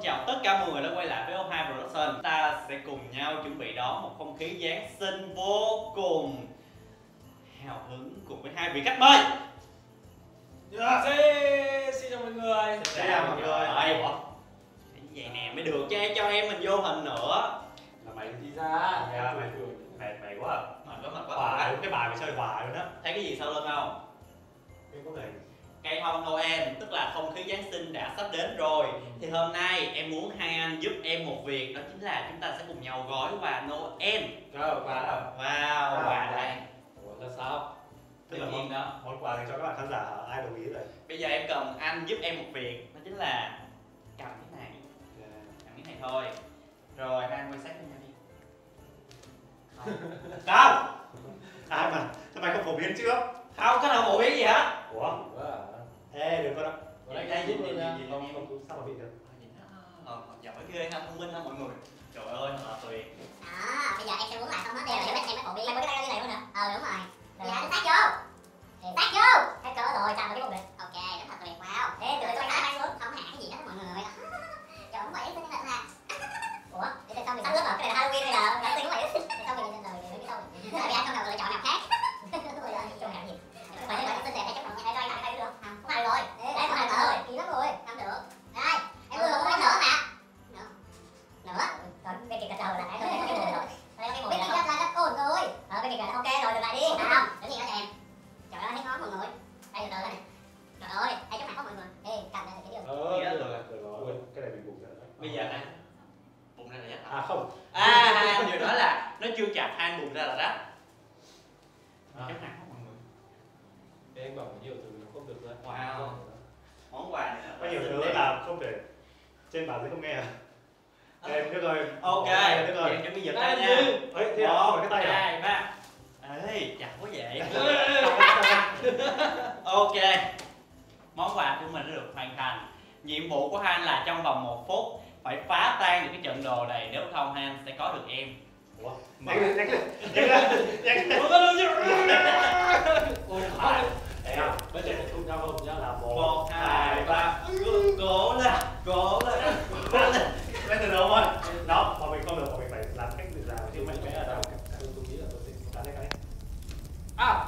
xin chào tất cả mọi người đã quay lại với O2 Production. Ta sẽ cùng nhau chuẩn bị đón một không khí Giáng sinh vô cùng hào hứng cùng với hai vị khách mời. Dạ, xin, xin chào mọi người. Xin chào mọi người. Ai vậy? Vậy nè mới được chứ cho em mình vô hình nữa. Là mày đi ra. Dạ, mày mày mày quá à. Mệt quá mệt quá Hoài cái bài mày chơi hoài luôn á. Thấy cái gì sau lưng không? Em có thể Cây hoa Noel tức là không khí Giáng sinh đã sắp đến rồi Thì hôm nay em muốn hai anh giúp em một việc Đó chính là chúng ta sẽ cùng nhau gói quà Noel Rồi, đâu? Wow, quà đây Ủa, là sao? Tức là nhiên đó món quà dành cho các bạn khán giả hả? ai đồng ý rồi. Bây giờ em cần anh giúp em một việc Đó chính là cầm cái này Cầm cái này thôi Rồi hai anh quan sát với nhau đi Không Không Ai mà sao mày không phổ biến trước? Không có nào phổ biến gì hết Ủa? À? Ê đừng có đâu. Ở đây đây, nha đây, Không không sao mà bị được. Ờ, giỏi ghê ha, thông minh ha mọi người Trời ơi, thật là tuyệt đó bây giờ em sẽ muốn lại không hết đây là em em mới phổ biến mày mới cái tay như này luôn À không. À, hai anh vừa nói là nó chưa chặt hai anh bụng ra là rách À. Chắc nặng không mọi người Ê, anh bảo nhiều nó không được rồi Wow. Món quà này là Có nhiều thứ là không thể trên bàn dưới không nghe à. Em biết rồi. Ok, Em biết vậy rồi. em chuẩn bị giật tay nha. Ấy thế à? Cái tay à? hai, ba Ê, chặt quá vậy Ok Món quà của mình đã được hoàn thành Nhiệm vụ của hai anh là trong vòng một phút Phải phá tan được cái trận đồ này Nếu không anh sẽ có được em Ủa? Mà- Nhanh lên, nhanh lên. Nhanh lên. Nhanh lên. Ôi, Phải. Bây giờ cùng nhau không nhá là một, một hai ba cố lên cố lên cố lên Lên từ đầu thôi. Đó, mà mình không được, mà mình phải làm cách tự làm chứ mình vẽ ở đâu. Tôi nghĩ là tôi sẽ đây, cắn đây. À,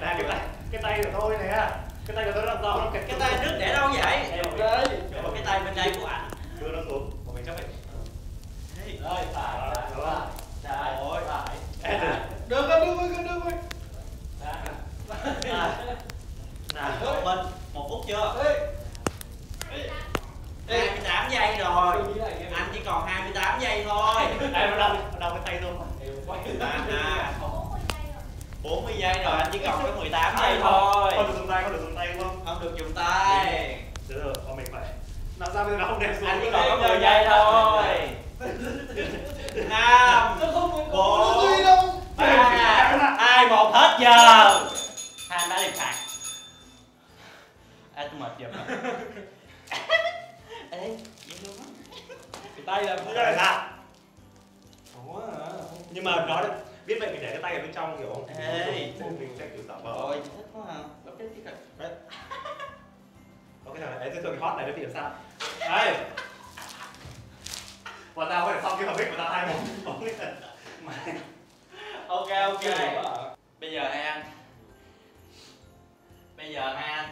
Đây, cái tay, cái tay của tôi này á. Cái tay của tôi nó kẹt cái tay đứt để đâu vậy Em một bên đây của ảnh. Đưa nó xuống, mà mình chấp phải. Ê, Đây, phải, Đó, phải, không? phải. Rồi, được rồi, được rồi à, nào mình một phút chưa? Ê, 28 giây rồi. Anh chỉ còn 28 giây thôi. Đau, nó đau cái tay. Em quay à, à. 40 giây rồi. Anh chỉ còn có 18 giây thôi Không được dùng tay, không được dùng tay đúng không? không được dùng tay Được rồi, mà mình phải làm sao bây giờ không đẹp xuống. anh chỉ còn có 10 giây thôi năm Tôi không muốn Bốn. có gì đâu ba hai một hết giờ hai anh đã bị phạt à tôi mệt giùm rồi. ê vậy luôn á Cái tay là Thế là sao? Ủa hả? Nhưng mà nó biết vậy mình để cái tay ở bên trong hiểu không? Ê. mình sẽ kiểu giả vờ. rồi thích quá hả Bấm cái cái cái Có cái thằng đấy, tôi cái hot này nó bị làm sao? Đây. Và tao có thể xong cái hợp ích của tao hai một. ok ok. Bây giờ hai anh. Bây giờ hai anh.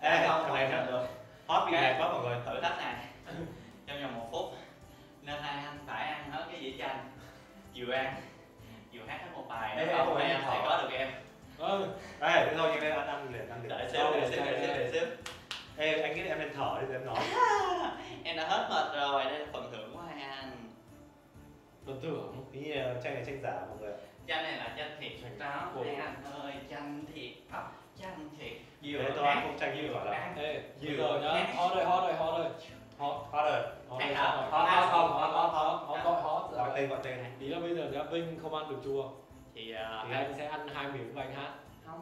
Ê, không thằng này nè. được Hot bị đẹp quá mọi người. thử thách này. Trong vòng một phút. Nên hai anh phải ăn hết cái dĩa chanh. Vừa ăn vừa hát hết một bài nếu không anh em sẽ có được em. Ừ, Ê, thế thôi nhanh lên ăn ăn liền ăn liền. đợi xíu đợi xíu đợi xíu đợi xíu Ê, anh nghĩ em nên thở đi rồi em nói. em đã hết mệt rồi đây là phần thưởng của anh. Tôi tưởng Ý là tranh này tranh giả mọi người. chanh này là chanh thiệt Chanh đó. của- hai anh ơi chanh thiệt. Thật chanh thiệt. Vừa Thế tôi ăn không tranh như gọi là. ăn Ê, giờ nhá, hot đây, hot đây, hot đây. Hot, Hot rồi. hot đây, hả? hot Hot, đây hot, không, hot, hot, hot, hot, hot, gọi tên gọi tên. Này. Ý là bây giờ nhá, Vinh không ăn được chua. Thì uh, Thì anh sẽ ăn hai miếng và anh hát. Không.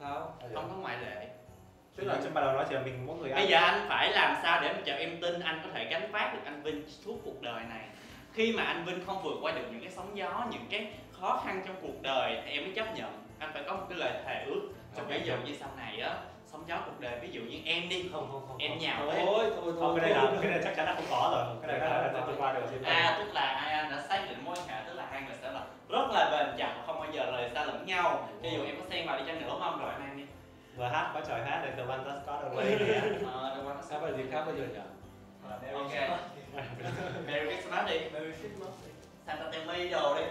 Sao? không có ngoại lệ Tức là trên ban đầu chỉ là mình mỗi người ăn. bây giờ anh phải làm sao để mà cho em tin anh có thể gánh vác được anh Vinh suốt cuộc đời này? Khi mà anh Vinh không vượt qua được những cái sóng gió những cái khó khăn trong cuộc đời thì em mới chấp nhận. Anh phải có một cái lời thề ước trong ví dụ như sau này á sống gió cuộc đời ví dụ như em đi không không không em nhào thôi thôi thôi không cái này là cái này chắc chắn là không có rồi. Cái này là sẽ vượt qua được. À tức là hai anh đã xác định mối hệ tức là hai người sẽ là rất là bền chặt và không bao giờ rời xa lẫn nhau. Cho dù em vừa hát có trời hát được The One That Got Away nè. ờ được quá sao bài gì khác bây giờ nhỉ? Ok. Merry Christmas đi. Merry Christmas Santa Tell Me đồ đi.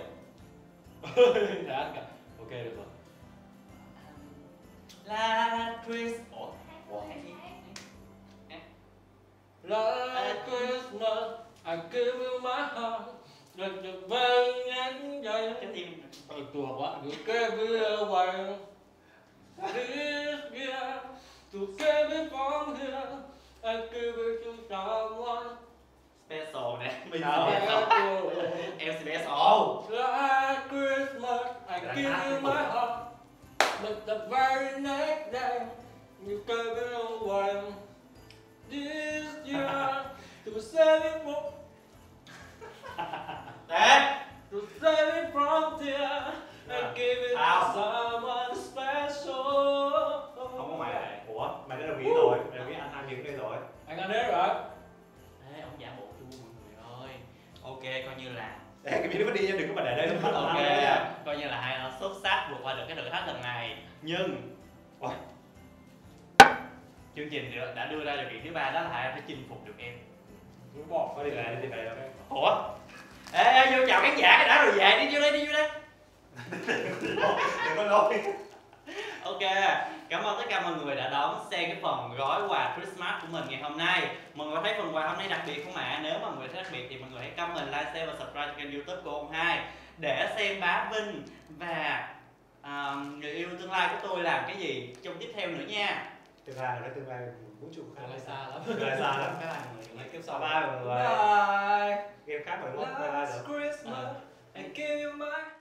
Đã cả. Ok được rồi. La Chris Ủa Ủa? hay gì? Last Christmas I give you my heart. Được được vang nhắn dây Cái tim. Ờ, tùa quá. You gave me away This year To give it from here I give it to someone Special nè Mình Đâu? special Em special Last Christmas I Đã give hát you cái my gì? heart But the very next day You gave it away This year To save it Đi nha đừng có mà để đây. Bắt Ok, coi như là hai nó xuất sắc vượt qua được cái thử thách lần này. Nhưng Ủa? Chương trình đã- đã đưa ra điều kiện thứ ba đó là hai phải chinh phục được em. Bỏ có đi. Về đi về Ủa? Ê, ê, vô chào khán giả cái đã rồi về, đi vô đây, đi vô đây. Đừng có lôi ok cảm ơn tất cả mọi người đã đón xem cái phần gói quà Christmas của mình ngày hôm nay. Mọi người thấy phần quà hôm nay đặc biệt không ạ? À? nếu mà mọi người thấy đặc biệt thì mọi người hãy comment like share và subscribe cho kênh youtube của ông hai. Để xem bá Vinh và uh, người yêu tương lai của tôi làm cái gì trong tiếp theo nữa nha. Tương lai là tương lai vũ trụ khá là xa lắm. Tương lai xa lắm. Cái này mọi người kiếp sau. Bye mọi người. Game khác mọi người. bye bye Christmas ờ. and give you my